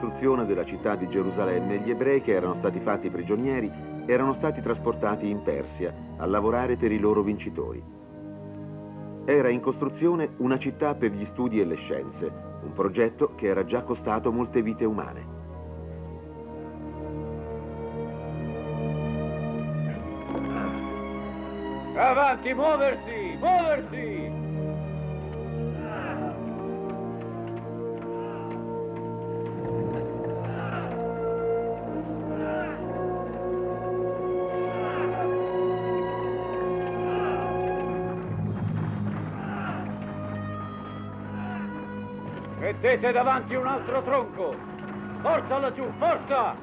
ricostruzione della città di Gerusalemme, gli ebrei che erano stati fatti prigionieri erano stati trasportati in Persia a lavorare per i loro vincitori. Era in costruzione una città per gli studi e le scienze, un progetto che era già costato molte vite umane. Avanti, muoversi, muoversi! Mettete davanti un altro tronco! Forza laggiù, forza!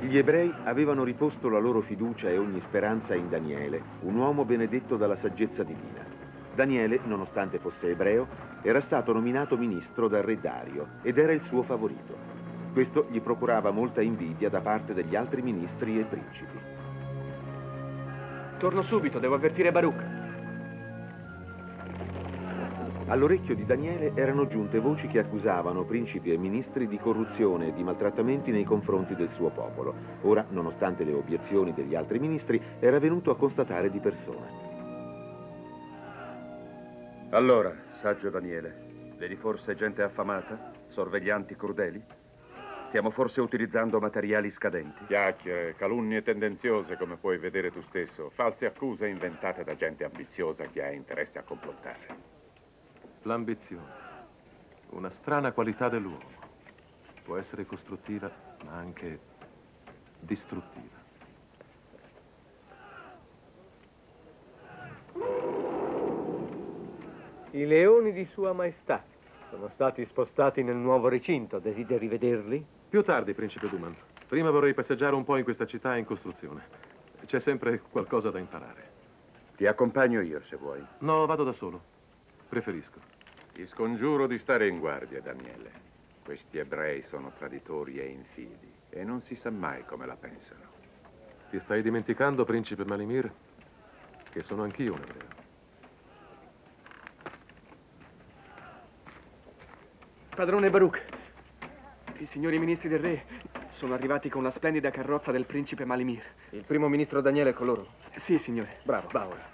Gli ebrei avevano riposto la loro fiducia e ogni speranza in Daniele, un uomo benedetto dalla saggezza divina. Daniele, nonostante fosse ebreo, era stato nominato ministro dal re Dario ed era il suo favorito. Questo gli procurava molta invidia da parte degli altri ministri e principi. Torno subito, devo avvertire Baruch. All'orecchio di Daniele erano giunte voci che accusavano principi e ministri di corruzione e di maltrattamenti nei confronti del suo popolo. Ora, nonostante le obiezioni degli altri ministri, era venuto a constatare di persona. Allora, saggio Daniele, vedi forse gente affamata? Sorveglianti crudeli? Stiamo forse utilizzando materiali scadenti? Chiacchiere, calunnie tendenziose, come puoi vedere tu stesso. False accuse inventate da gente ambiziosa che ha interesse a complottare. L'ambizione, una strana qualità dell'uomo. Può essere costruttiva, ma anche distruttiva. I leoni di Sua Maestà sono stati spostati nel nuovo recinto. Desideri vederli? Più tardi, principe Duman. Prima vorrei passeggiare un po' in questa città in costruzione. C'è sempre qualcosa da imparare. Ti accompagno io, se vuoi. No, vado da solo. Preferisco. Ti scongiuro di stare in guardia, Daniele. Questi ebrei sono traditori e infidi e non si sa mai come la pensano. Ti stai dimenticando, principe Malimir, che sono anch'io un ebreo. Padrone Baruch, i signori ministri del re sono arrivati con la splendida carrozza del principe Malimir. Il primo ministro Daniele è con loro? Sì, signore. Bravo. Bravo.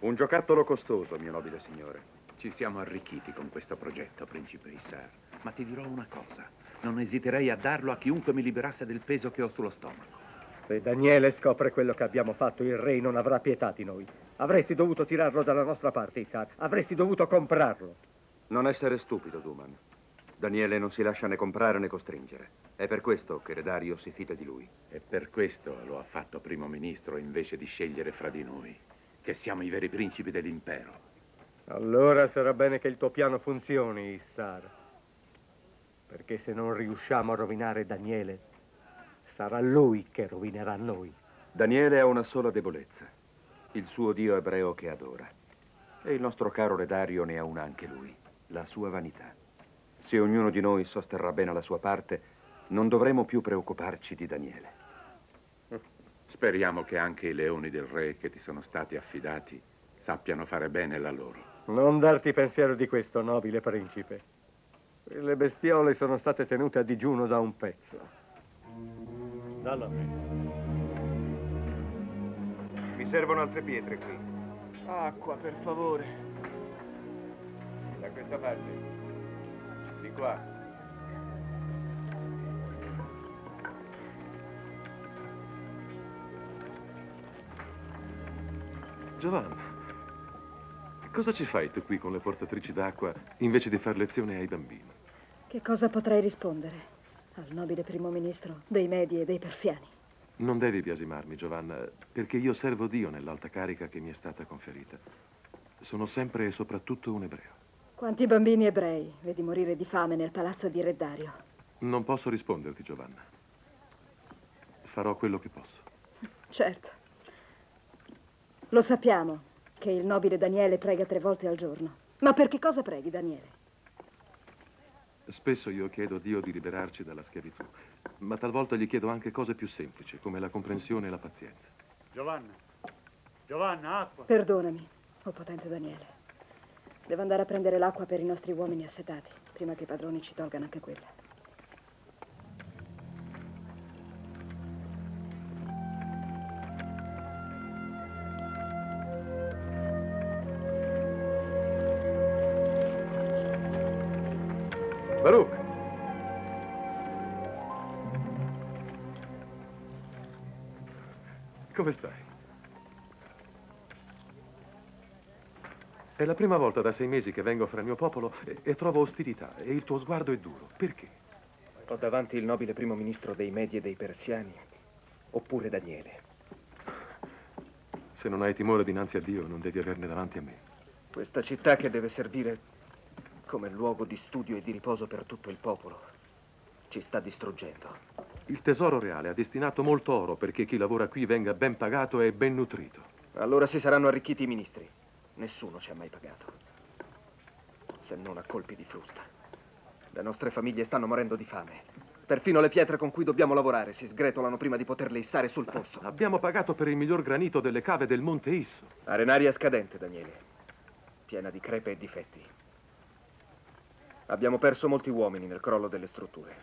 Un giocattolo costoso, mio nobile signore. Ci siamo arricchiti con questo progetto, principe Issar. Ma ti dirò una cosa. Non esiterei a darlo a chiunque mi liberasse del peso che ho sullo stomaco. Se Daniele scopre quello che abbiamo fatto, il re non avrà pietà di noi. Avresti dovuto tirarlo dalla nostra parte, Issar. Avresti dovuto comprarlo. Non essere stupido, Duman. Daniele non si lascia né comprare né costringere. È per questo che Redario si fida di lui. E per questo lo ha fatto primo ministro invece di scegliere fra di noi che siamo i veri principi dell'impero. Allora sarà bene che il tuo piano funzioni, Issar. Perché se non riusciamo a rovinare Daniele, sarà lui che rovinerà noi. Daniele ha una sola debolezza, il suo Dio ebreo che adora. E il nostro caro Redario ne ha una anche lui, la sua vanità. Se ognuno di noi sosterrà bene la sua parte, non dovremo più preoccuparci di Daniele. Speriamo che anche i leoni del re che ti sono stati affidati sappiano fare bene la loro. Non darti pensiero di questo, nobile principe. Le bestiole sono state tenute a digiuno da un pezzo. Dallo a me. Mi servono altre pietre qui. Acqua, per favore. Da questa parte. Di qua. Giovanna, cosa ci fai tu qui con le portatrici d'acqua invece di far lezione ai bambini? Che cosa potrei rispondere al nobile primo ministro dei Medi e dei Persiani? Non devi biasimarmi, Giovanna, perché io servo Dio nell'alta carica che mi è stata conferita. Sono sempre e soprattutto un ebreo. Quanti bambini ebrei vedi morire di fame nel palazzo di Re Dario? Non posso risponderti, Giovanna. Farò quello che posso. Certo. Lo sappiamo che il nobile Daniele prega tre volte al giorno. Ma per che cosa preghi, Daniele? Spesso io chiedo a Dio di liberarci dalla schiavitù, ma talvolta gli chiedo anche cose più semplici, come la comprensione e la pazienza. Giovanna, Giovanna, acqua. Perdonami, o oh potente Daniele. Devo andare a prendere l'acqua per i nostri uomini assetati, prima che i padroni ci tolgano anche quella. La prima volta da sei mesi che vengo fra il mio popolo e, e trovo ostilità e il tuo sguardo è duro. Perché? Ho davanti il nobile primo ministro dei Medi e dei Persiani, oppure Daniele. Se non hai timore dinanzi a Dio, non devi averne davanti a me. Questa città che deve servire come luogo di studio e di riposo per tutto il popolo ci sta distruggendo. Il tesoro reale ha destinato molto oro perché chi lavora qui venga ben pagato e ben nutrito. Allora si saranno arricchiti i ministri. Nessuno ci ha mai pagato. Se non a colpi di frusta. Le nostre famiglie stanno morendo di fame. Perfino le pietre con cui dobbiamo lavorare si sgretolano prima di poterle issare sul posto. Abbiamo pagato per il miglior granito delle cave del Monte Isso. Arenaria scadente, Daniele. Piena di crepe e difetti. Abbiamo perso molti uomini nel crollo delle strutture.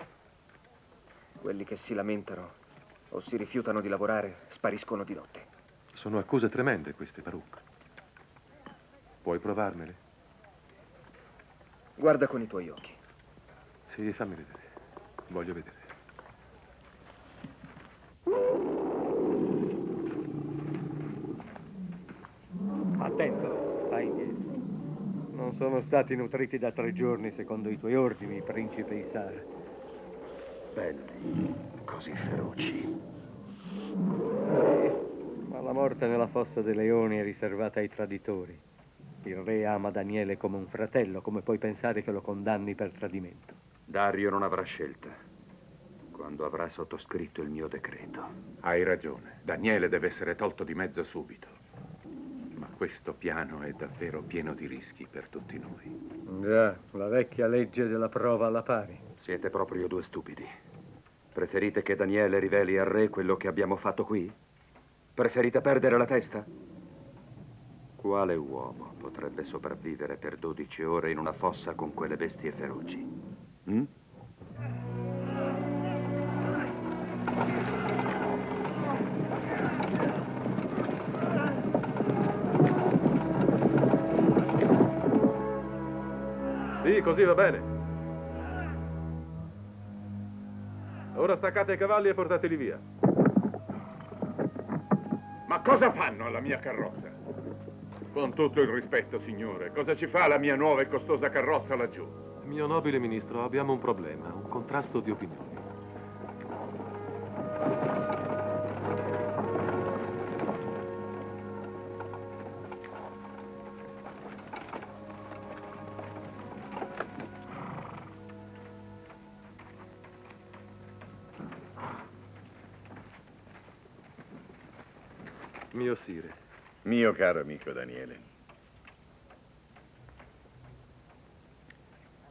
Quelli che si lamentano o si rifiutano di lavorare spariscono di notte. Sono accuse tremende queste, Baruch. Puoi provarmele? Guarda con i tuoi occhi. Sì, fammi vedere. Voglio vedere. Attento, stai indietro. Non sono stati nutriti da tre giorni secondo i tuoi ordini, principe Isar. Belli, così feroci. Ma la morte nella fossa dei leoni è riservata ai traditori. Il re ama Daniele come un fratello, come puoi pensare che lo condanni per tradimento? Dario non avrà scelta quando avrà sottoscritto il mio decreto. Hai ragione. Daniele deve essere tolto di mezzo subito. Ma questo piano è davvero pieno di rischi per tutti noi. Già, la vecchia legge della prova alla pari. Siete proprio due stupidi. Preferite che Daniele riveli al re quello che abbiamo fatto qui? Preferite perdere la testa? Quale uomo potrebbe sopravvivere per 12 ore in una fossa con quelle bestie feroci? Mm? Sì, così va bene. Ora staccate i cavalli e portateli via. Ma cosa fanno alla mia carrozza? Con tutto il rispetto, signore, cosa ci fa la mia nuova e costosa carrozza laggiù? Mio nobile ministro, abbiamo un problema, un contrasto di opinioni. Caro amico Daniele.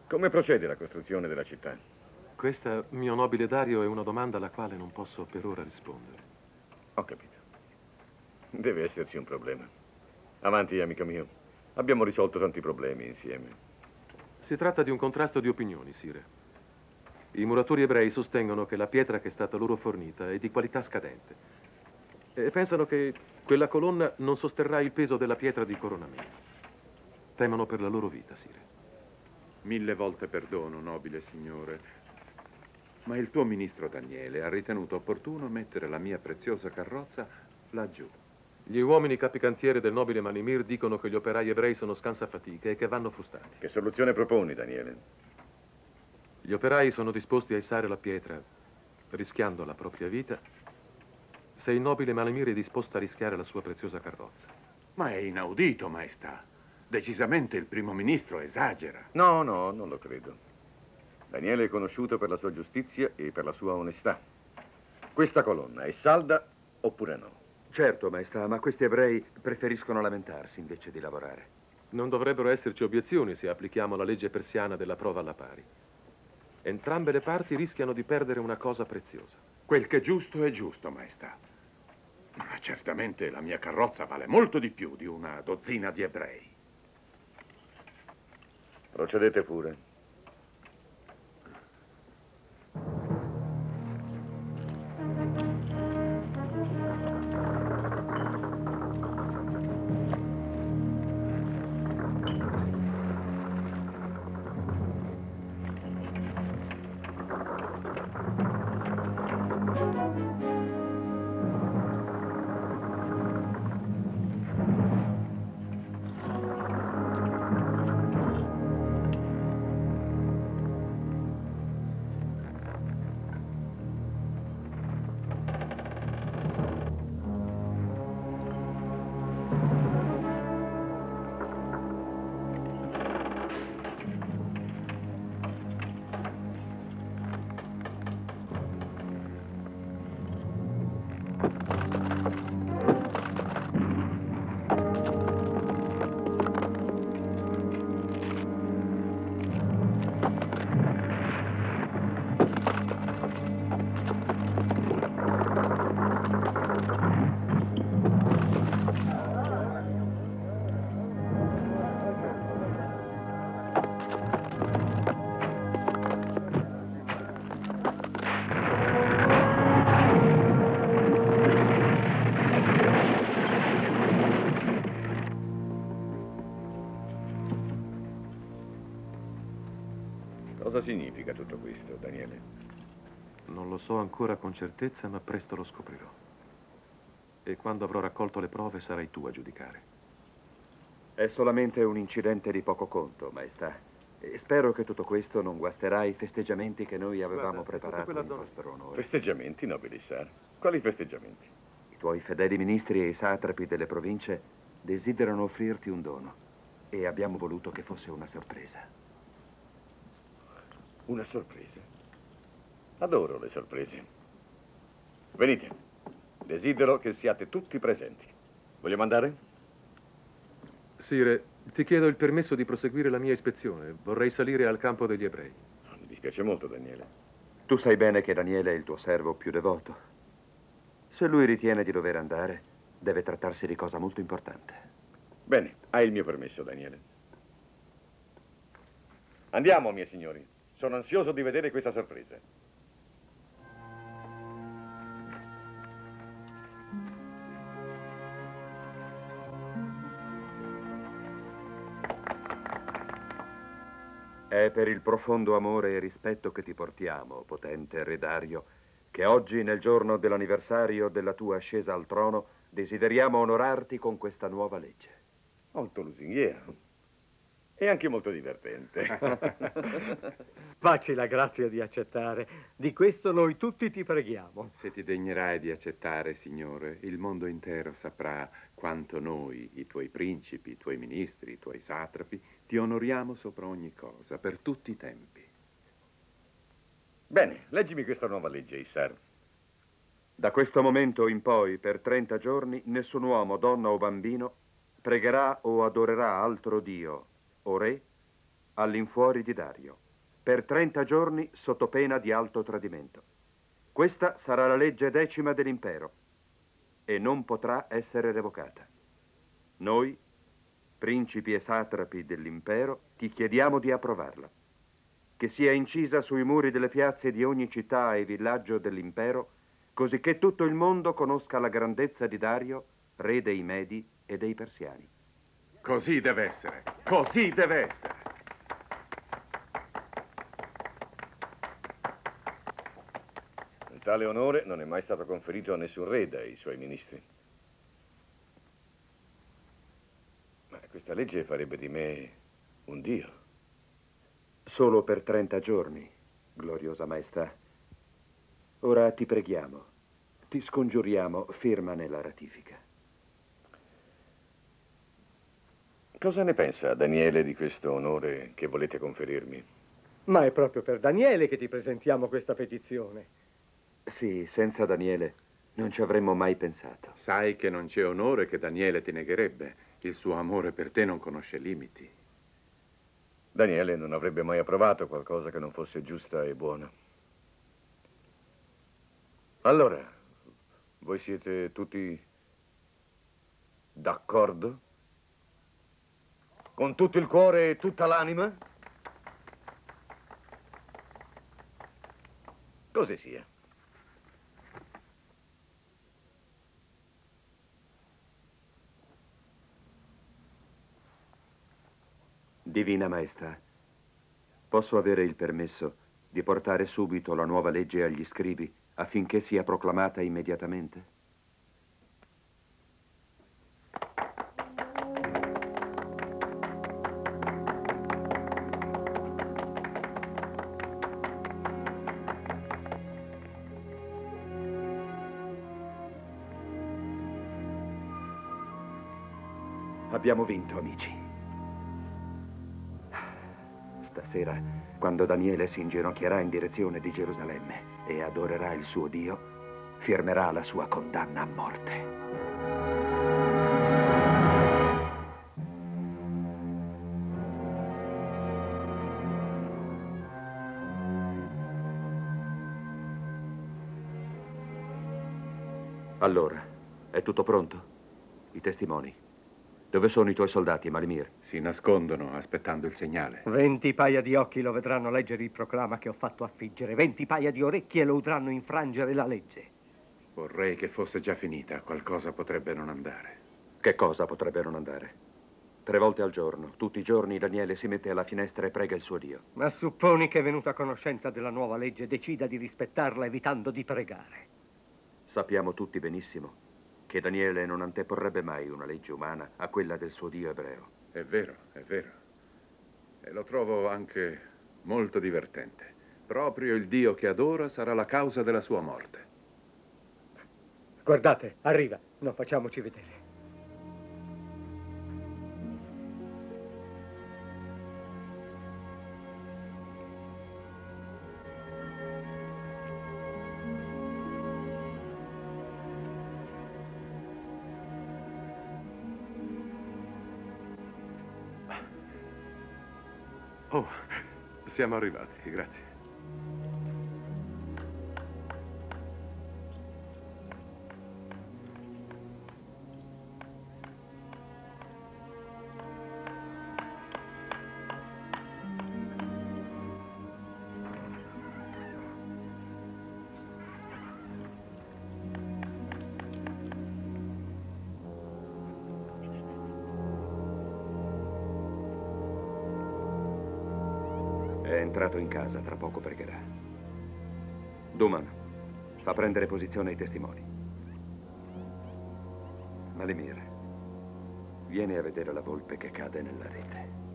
Come procede la costruzione della città? questa, mio nobile Dario, è una domanda alla quale non posso per ora rispondere. Ho capito. Deve esserci un problema. Avanti, amico mio. Abbiamo risolto tanti problemi insieme. Si tratta di un contrasto di opinioni, Sire. I muratori ebrei sostengono che la pietra che è stata loro fornita è di qualità scadente e pensano che quella colonna non sosterrà il peso della pietra di coronamento. Temono per la loro vita, Sire. Mille volte perdono, nobile signore. Ma il tuo ministro Daniele ha ritenuto opportuno mettere la mia preziosa carrozza laggiù. Gli uomini capicantiere del nobile Malimir dicono che gli operai ebrei sono scansafatiche e che vanno frustati. Che soluzione proponi, Daniele? Gli operai sono disposti a issare la pietra, rischiando la propria vita, se il nobile Malimir è disposto a rischiare la sua preziosa carrozza. Ma è inaudito, maestà. Decisamente il primo ministro esagera. No, no, non lo credo. Daniele è conosciuto per la sua giustizia e per la sua onestà. Questa colonna è salda oppure no? Certo, maestà, ma questi ebrei preferiscono lamentarsi invece di lavorare. Non dovrebbero esserci obiezioni se applichiamo la legge persiana della prova alla pari. Entrambe le parti rischiano di perdere una cosa preziosa. Quel che è giusto è giusto, maestà. Ma certamente la mia carrozza vale molto di più di una dozzina di ebrei. Procedete pure. Lo so ancora con certezza, ma presto lo scoprirò. E quando avrò raccolto le prove sarai tu a giudicare. È solamente un incidente di poco conto, maestà. E spero che tutto questo non guasterà i festeggiamenti che noi avevamo Guarda, preparato in zona. vostro onore. Festeggiamenti, nobili sir? Quali festeggiamenti? I tuoi fedeli ministri e i satrapi delle province desiderano offrirti un dono e abbiamo voluto che fosse una sorpresa. Una sorpresa. Adoro le sorprese. Venite. Desidero che siate tutti presenti. Vogliamo andare? Sire, ti chiedo il permesso di proseguire la mia ispezione. Vorrei salire al campo degli ebrei. Mi dispiace molto, Daniele. Tu sai bene che Daniele è il tuo servo più devoto. Se lui ritiene di dover andare, deve trattarsi di cosa molto importante. Bene, hai il mio permesso, Daniele. Andiamo, miei signori. Sono ansioso di vedere questa sorpresa. È per il profondo amore e rispetto che ti portiamo, potente re Dario, che oggi, nel giorno dell'anniversario della tua ascesa al trono, desideriamo onorarti con questa nuova legge. Molto lusinghiero. E anche molto divertente. Facci la grazia di accettare. Di questo noi tutti ti preghiamo. Se ti degnerai di accettare, Signore, il mondo intero saprà quanto noi, i tuoi principi, i tuoi ministri, i tuoi satrapi, ti onoriamo sopra ogni cosa, per tutti i tempi. Bene, leggimi questa nuova legge, Issar. Da questo momento in poi, per 30 giorni, nessun uomo, donna o bambino pregherà o adorerà altro Dio o re all'infuori di Dario, per 30 giorni sotto pena di alto tradimento. Questa sarà la legge decima dell'impero e non potrà essere revocata. Noi, principi e satrapi dell'impero, ti chiediamo di approvarla, che sia incisa sui muri delle piazze di ogni città e villaggio dell'impero, così che tutto il mondo conosca la grandezza di Dario, re dei Medi e dei Persiani. Così deve essere, così deve essere. Tale onore non è mai stato conferito a nessun re dai suoi ministri. Ma questa legge farebbe di me un dio. Solo per 30 giorni, gloriosa maestà. Ora ti preghiamo, ti scongiuriamo, firmane la ratifica. Cosa ne pensa Daniele di questo onore che volete conferirmi? Ma è proprio per Daniele che ti presentiamo questa petizione. Sì, senza Daniele non ci avremmo mai pensato. Sai che non c'è onore che Daniele ti negherebbe. Il suo amore per te non conosce limiti. Daniele non avrebbe mai approvato qualcosa che non fosse giusta e buona. Allora, voi siete tutti d'accordo? Con tutto il cuore e tutta l'anima? Così sia. Divina Maestà, posso avere il permesso di portare subito la nuova legge agli scribi affinché sia proclamata immediatamente? Abbiamo vinto, amici. Stasera, quando Daniele si inginocchierà in direzione di Gerusalemme e adorerà il suo Dio, firmerà la sua condanna a morte. Allora, è tutto pronto? I testimoni? Dove sono i tuoi soldati, Malimir? Si nascondono aspettando il segnale. Venti paia di occhi lo vedranno leggere il proclama che ho fatto affiggere. Venti paia di orecchie lo udranno infrangere la legge. Vorrei che fosse già finita. Qualcosa potrebbe non andare. Che cosa potrebbe non andare? Tre volte al giorno, tutti i giorni, Daniele si mette alla finestra e prega il suo Dio. Ma supponi che venuto a conoscenza della nuova legge decida di rispettarla evitando di pregare. Sappiamo tutti benissimo che Daniele non anteporrebbe mai una legge umana a quella del suo Dio ebreo. È vero, è vero. E lo trovo anche molto divertente. Proprio il Dio che adora sarà la causa della sua morte. Guardate, arriva, non facciamoci vedere. Oh, siamo arrivati, grazie. Fa prendere posizione ai testimoni. Malimir, vieni a vedere la volpe che cade nella rete.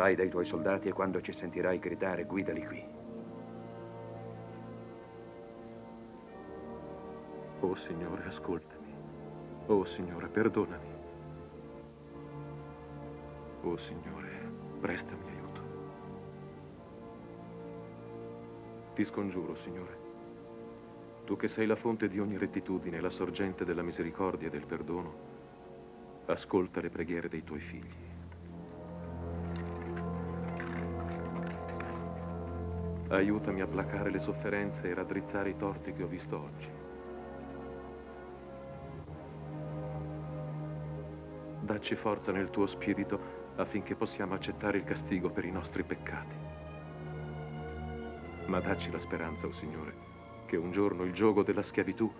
Vai dai tuoi soldati e quando ci sentirai gridare, guidali qui. Oh Signore, ascoltami. Oh Signore, perdonami. Oh Signore, prestami aiuto. Ti scongiuro, Signore. Tu che sei la fonte di ogni rettitudine e la sorgente della misericordia e del perdono, ascolta le preghiere dei tuoi figli. Aiutami a placare le sofferenze e raddrizzare i torti che ho visto oggi. Dacci forza nel tuo spirito affinché possiamo accettare il castigo per i nostri peccati. Ma dacci la speranza, o oh Signore, che un giorno il gioco della schiavitù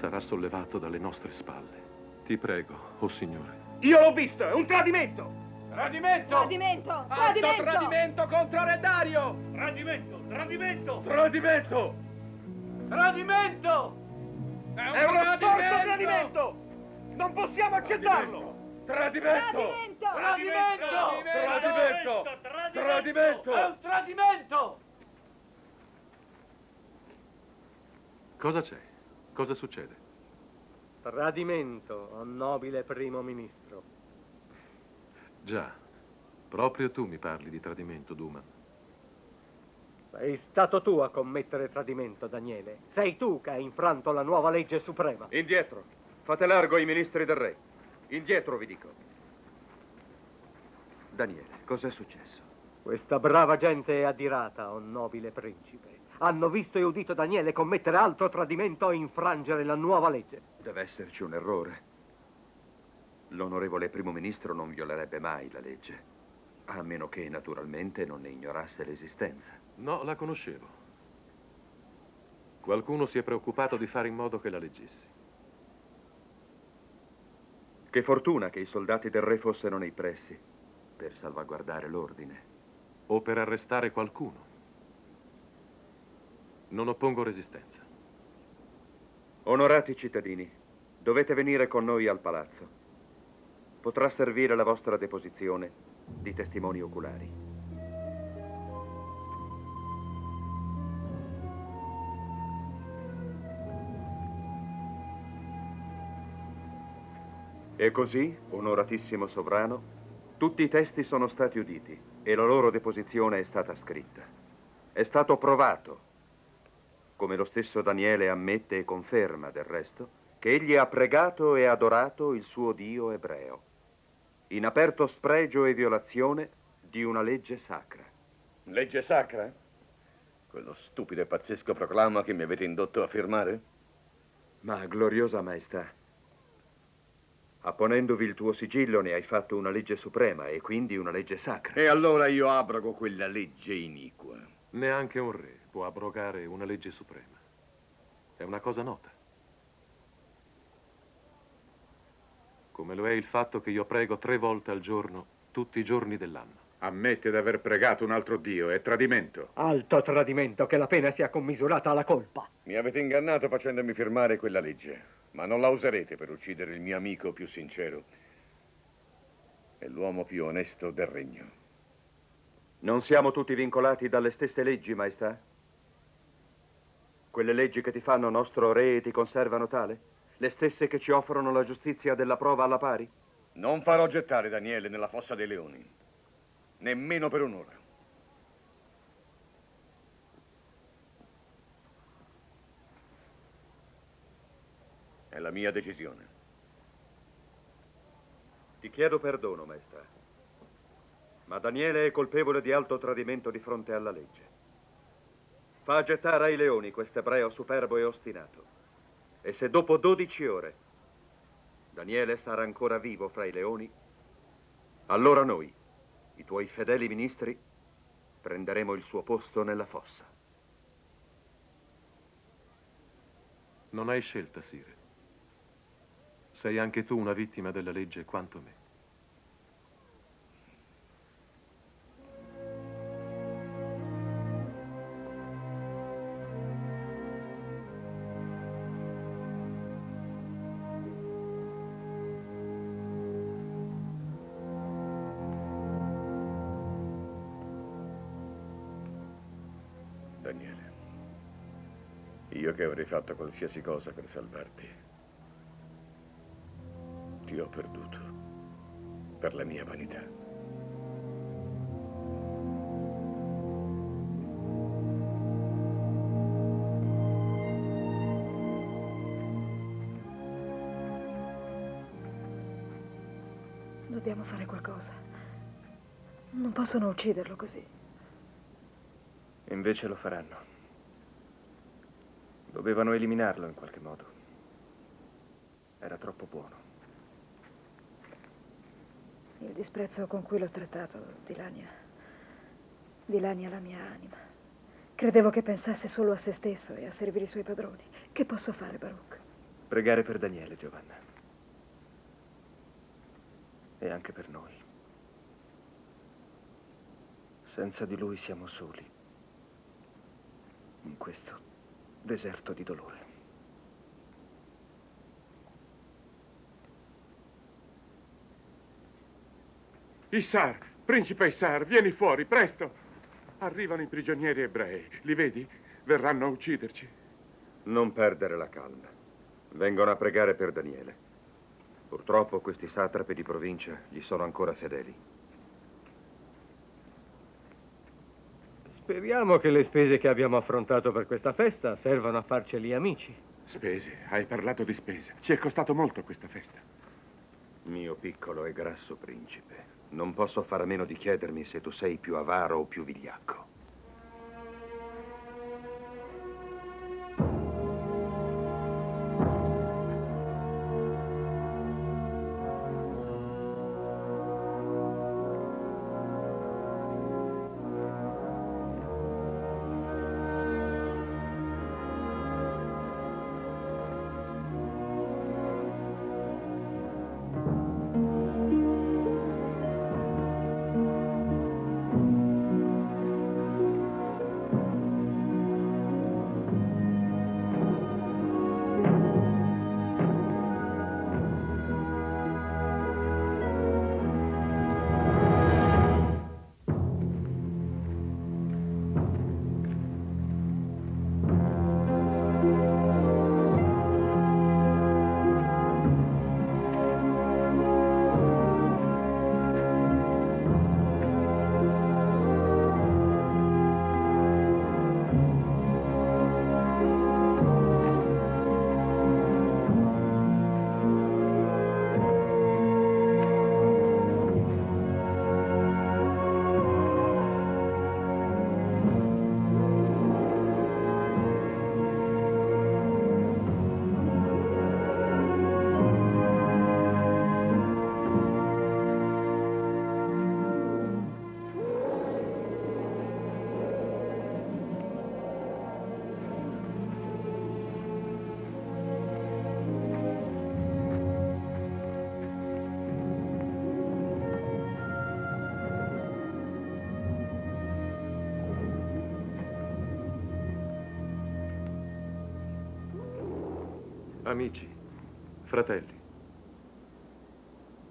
sarà sollevato dalle nostre spalle. Ti prego, o oh Signore. Io l'ho visto, è un tradimento! Tradimento! Tradimento! Alto Tradimento! tradimento contro Re Dario! Tradimento! Tradimento! Tradimento! Tradimento! È, È uno tradimento! tradimento! Non possiamo accettarlo! Tradimento! Tradimento! Tradimento! Tradimento! Tradimento! È un tradimento! Cosa c'è? Cosa succede? Tradimento, o nobile primo ministro. Già, Proprio tu mi parli di tradimento, Duma. Sei stato tu a commettere tradimento, Daniele. Sei tu che hai infranto la nuova legge suprema. Indietro. Fate largo ai ministri del re. Indietro, vi dico. Daniele, cos'è successo? Questa brava gente è adirata, o nobile principe. Hanno visto e udito Daniele commettere altro tradimento e infrangere la nuova legge. Deve esserci un errore. L'onorevole primo ministro non violerebbe mai la legge, a meno che naturalmente non ne ignorasse l'esistenza. No, la conoscevo. Qualcuno si è preoccupato di fare in modo che la leggessi. Che fortuna che i soldati del re fossero nei pressi per salvaguardare l'ordine. O per arrestare qualcuno. Non oppongo resistenza. Onorati cittadini, dovete venire con noi al palazzo. Potrà servire la vostra deposizione di testimoni oculari. E così, onoratissimo sovrano, tutti i testi sono stati uditi e la loro deposizione è stata scritta. È stato provato, come lo stesso Daniele ammette e conferma del resto, che egli ha pregato e adorato il suo Dio ebreo, in aperto spregio e violazione di una legge sacra. Legge sacra? Quello stupido e pazzesco proclama che mi avete indotto a firmare? Ma, gloriosa maestà, apponendovi il tuo sigillo ne hai fatto una legge suprema e quindi una legge sacra. E allora io abrogo quella legge iniqua. Neanche un re può abrogare una legge suprema. È una cosa nota. Come lo è il fatto che io prego tre volte al giorno, tutti i giorni dell'anno. Ammette di aver pregato un altro Dio, è tradimento. Alto tradimento, che la pena sia commisurata alla colpa. Mi avete ingannato facendomi firmare quella legge, ma non la userete per uccidere il mio amico più sincero e l'uomo più onesto del regno. Non siamo tutti vincolati dalle stesse leggi, maestà? Quelle leggi che ti fanno nostro re e ti conservano tale? Le stesse che ci offrono la giustizia della prova alla pari? Non farò gettare Daniele nella fossa dei leoni, nemmeno per un'ora. La mia decisione. Ti chiedo perdono, maestà. Ma Daniele è colpevole di alto tradimento di fronte alla legge. Fa gettare ai leoni quest'ebreo superbo e ostinato. E se dopo 12 ore Daniele sarà ancora vivo fra i leoni, allora noi, i tuoi fedeli ministri, prenderemo il suo posto nella fossa. Non hai scelta, Sire. Sei anche tu una vittima della legge quanto me. Daniele, io che avrei fatto qualsiasi cosa per salvarti, ti ho perduto per la mia vanità. Dobbiamo fare qualcosa. Non possono ucciderlo così. Invece lo faranno. Dovevano eliminarlo in qualche modo. Era troppo buono. Il disprezzo con cui l'ho trattato dilania. dilania la mia anima. Credevo che pensasse solo a se stesso e a servire i suoi padroni. Che posso fare, Baruch? Pregare per Daniele, Giovanna. E anche per noi. Senza di lui siamo soli. In questo deserto di dolore. Issar, principe Issar, vieni fuori, presto! Arrivano i prigionieri ebrei, li vedi? Verranno a ucciderci. Non perdere la calma. Vengono a pregare per Daniele. Purtroppo questi satrapi di provincia gli sono ancora fedeli. Speriamo che le spese che abbiamo affrontato per questa festa servano a farceli amici. Spese, hai parlato di spese. Ci è costato molto questa festa. Mio piccolo e grasso principe, non posso fare a meno di chiedermi se tu sei più avaro o più vigliacco. Amici, fratelli,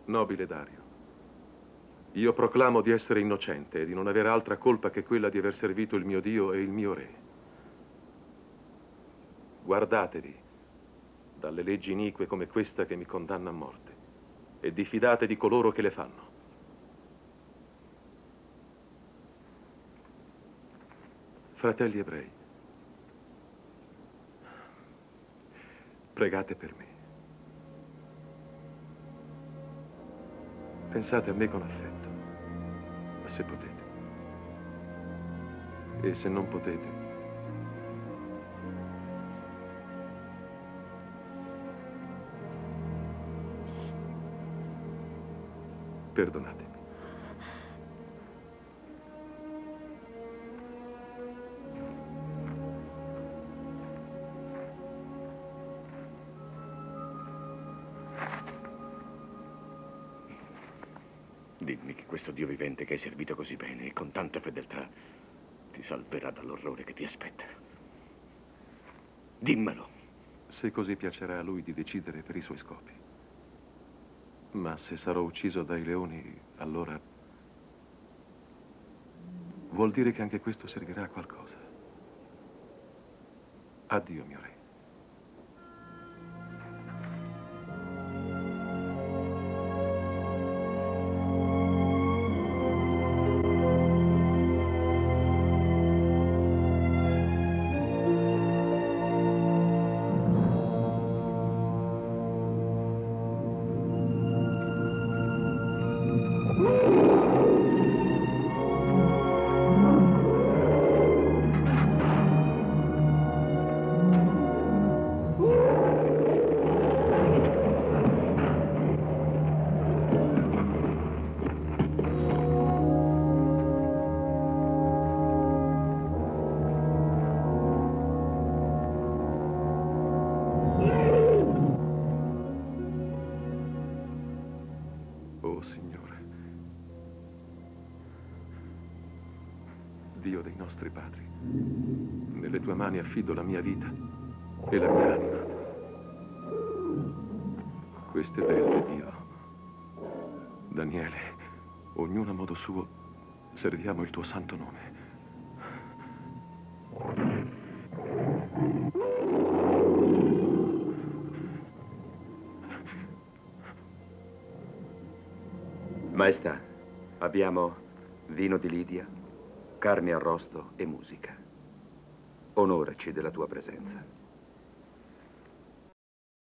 nobile Dario, io proclamo di essere innocente e di non avere altra colpa che quella di aver servito il mio Dio e il mio Re. Guardatevi dalle leggi inique come questa che mi condanna a morte e diffidate di coloro che le fanno. Fratelli ebrei, pregate per me. Pensate a me con affetto, se potete. E se non potete, perdonatemi. Servito così bene e con tanta fedeltà ti salverà dall'orrore che ti aspetta. Dimmelo. Se così piacerà a lui di decidere per i suoi scopi. Ma se sarò ucciso dai leoni, allora vuol dire che anche questo servirà a qualcosa. Addio, mio re. Affido la mia vita e la mia anima. Queste belle, Dio. Daniele, ognuno a modo suo, serviamo il tuo santo nome. Maestà, abbiamo vino di Lidia, carne arrosto e musica. Onoraci della tua presenza.